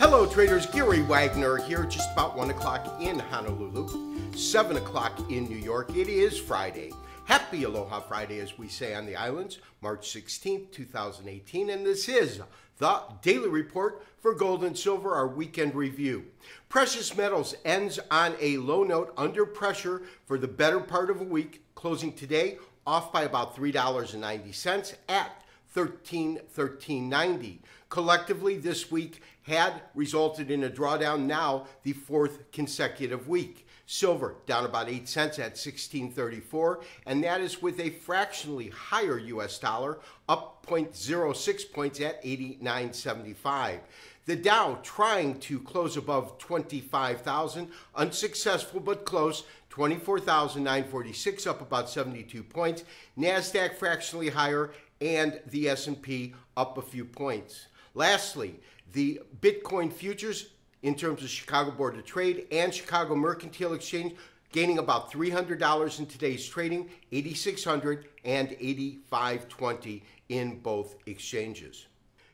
Hello, traders. Gary Wagner here, just about 1 o'clock in Honolulu, 7 o'clock in New York. It is Friday. Happy Aloha Friday, as we say on the islands, March 16th, 2018, and this is the daily report for gold and silver, our weekend review. Precious metals ends on a low note under pressure for the better part of a week, closing today off by about $3.90 at 13 13.90. Collectively, this week had resulted in a drawdown now the fourth consecutive week. Silver down about 8 cents at 1634, and that is with a fractionally higher US dollar, up 0.06 points at 89.75. The Dow trying to close above 25,000, unsuccessful but close, 24,946 up about 72 points. Nasdaq fractionally higher and the S&P up a few points. Lastly, the Bitcoin futures in terms of Chicago Board of Trade and Chicago Mercantile Exchange gaining about $300 in today's trading, 8600 and 8520 in both exchanges.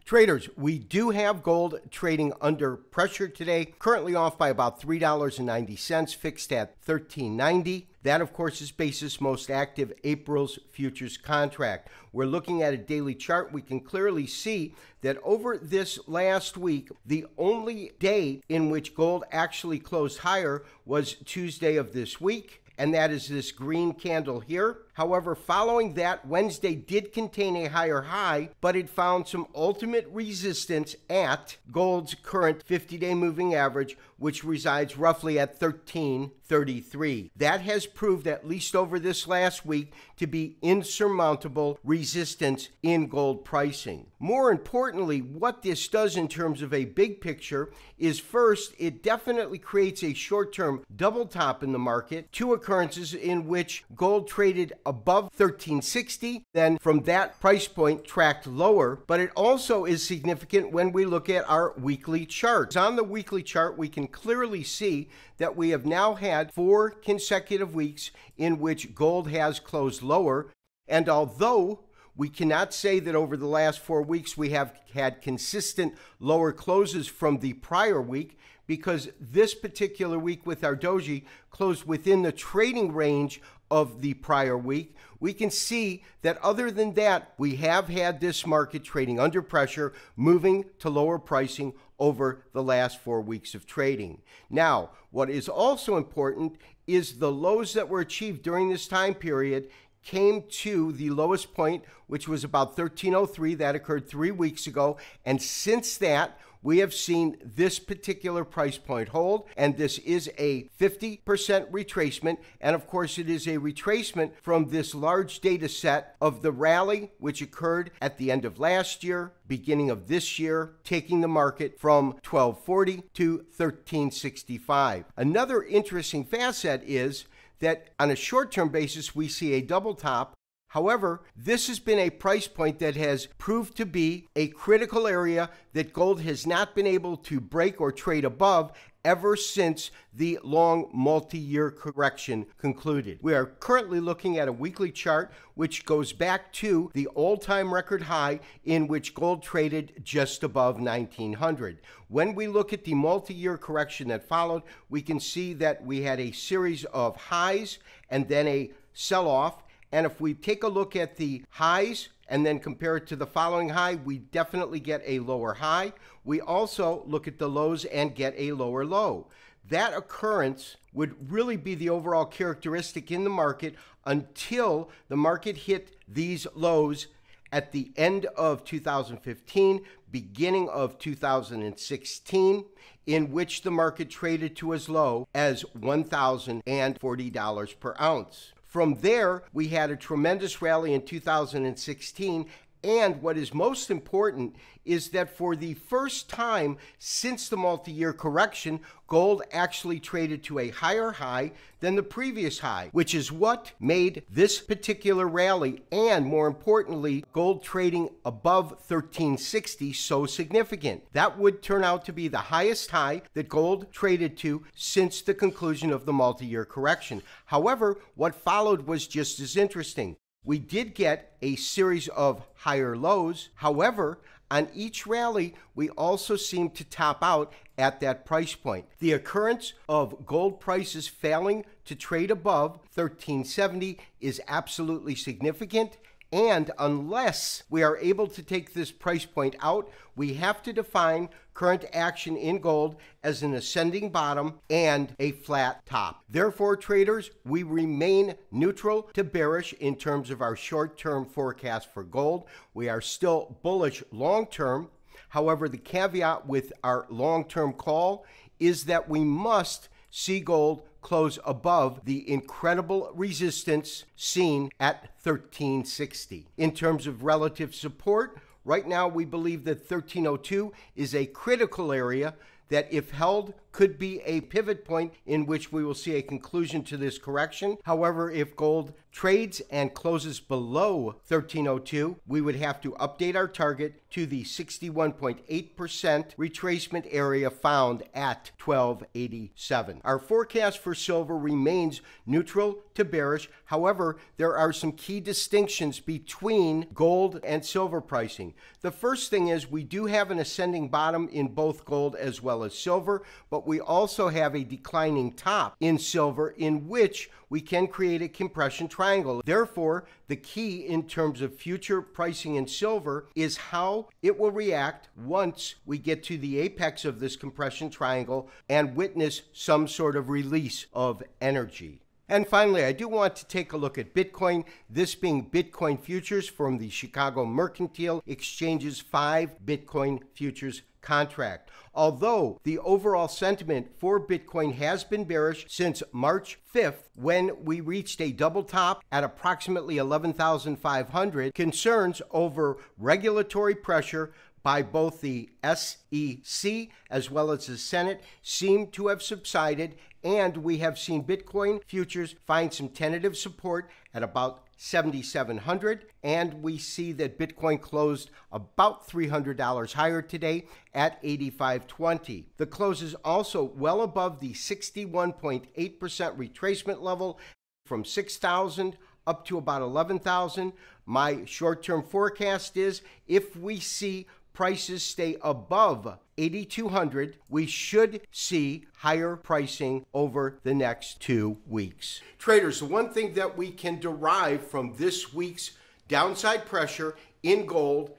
Traders, we do have gold trading under pressure today, currently off by about $3.90, fixed at 13.90. That, of course, is basis most active April's futures contract. We're looking at a daily chart. We can clearly see that over this last week, the only day in which gold actually closed higher was Tuesday of this week and that is this green candle here. However, following that, Wednesday did contain a higher high, but it found some ultimate resistance at gold's current 50 day moving average, which resides roughly at 1333. That has proved, at least over this last week, to be insurmountable resistance in gold pricing. More importantly, what this does in terms of a big picture is first, it definitely creates a short term double top in the market, two occurrences in which gold traded above 1360, then from that price point tracked lower. But it also is significant when we look at our weekly charts. On the weekly chart, we can clearly see that we have now had four consecutive weeks in which gold has closed lower. And although we cannot say that over the last four weeks we have had consistent lower closes from the prior week because this particular week with our doji closed within the trading range of the prior week, we can see that other than that, we have had this market trading under pressure, moving to lower pricing over the last four weeks of trading. Now, what is also important is the lows that were achieved during this time period came to the lowest point, which was about 1303. That occurred three weeks ago. And since that, we have seen this particular price point hold, and this is a 50% retracement. And of course, it is a retracement from this large data set of the rally, which occurred at the end of last year, beginning of this year, taking the market from 1240 to 1365. Another interesting facet is that on a short term basis, we see a double top However, this has been a price point that has proved to be a critical area that gold has not been able to break or trade above ever since the long multi year correction concluded. We are currently looking at a weekly chart which goes back to the all time record high in which gold traded just above 1900. When we look at the multi year correction that followed, we can see that we had a series of highs and then a sell off and if we take a look at the highs and then compare it to the following high, we definitely get a lower high. We also look at the lows and get a lower low. That occurrence would really be the overall characteristic in the market until the market hit these lows at the end of 2015, beginning of 2016, in which the market traded to as low as $1,040 per ounce. From there, we had a tremendous rally in 2016 and what is most important is that for the first time since the multi year correction, gold actually traded to a higher high than the previous high, which is what made this particular rally and, more importantly, gold trading above 1360 so significant. That would turn out to be the highest high that gold traded to since the conclusion of the multi year correction. However, what followed was just as interesting we did get a series of higher lows. However, On each rally, we also seem to top out at that price point. The occurrence of gold prices failing to trade above 1370 is absolutely significant and unless we are able to take this price point out, we have to define current action in gold as an ascending bottom and a flat top. Therefore, traders, we remain neutral to bearish in terms of our short term forecast for gold. We are still bullish long term. However, the caveat with our long term call is that we must see gold close above the incredible resistance seen at 1360. In terms of relative support, right now we believe that 1302 is a critical area that, if held, could be a pivot point in which we will see a conclusion to this correction. However, if gold trades and closes below 1302, we would have to update our target to the 61.8% retracement area found at 1287. Our forecast for silver remains neutral to bearish. However, there are some key distinctions between gold and silver pricing. The first thing is we do have an ascending bottom in both gold as well as silver, but we also have a declining top in silver in which we can create a compression triangle. Therefore, the key in terms of future pricing in silver is how it will react once we get to the apex of this compression triangle and witness some sort of release of energy. And finally, I do want to take a look at Bitcoin, this being Bitcoin futures from the Chicago Mercantile Exchange's five Bitcoin futures contract. Although the overall sentiment for Bitcoin has been bearish since March 5th, when we reached a double top at approximately 11,500, concerns over regulatory pressure by both the SEC as well as the Senate seem to have subsided, and we have seen Bitcoin futures find some tentative support at about 7,700, and we see that Bitcoin closed about $300 higher today at 85.20. The close is also well above the 61.8% retracement level from 6,000 up to about 11,000. My short term forecast is if we see prices stay above 8200 we should see higher pricing over the next 2 weeks. Traders, one thing that we can derive from this week's downside pressure in gold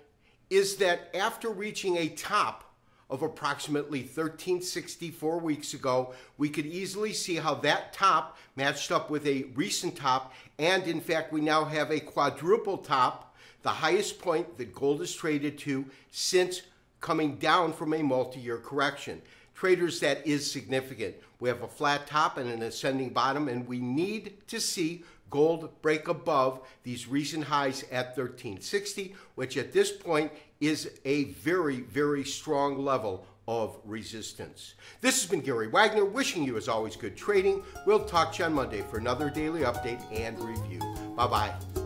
is that after reaching a top of approximately 1364 weeks ago, we could easily see how that top matched up with a recent top, and in fact, we now have a quadruple top the highest point that gold has traded to since coming down from a multi-year correction. Traders, that is significant. We have a flat top and an ascending bottom, and we need to see gold break above these recent highs at 1360, which at this point is a very, very strong level of resistance. This has been Gary Wagner, wishing you, as always, good trading. We'll talk to you on Monday for another daily update and review. Bye bye.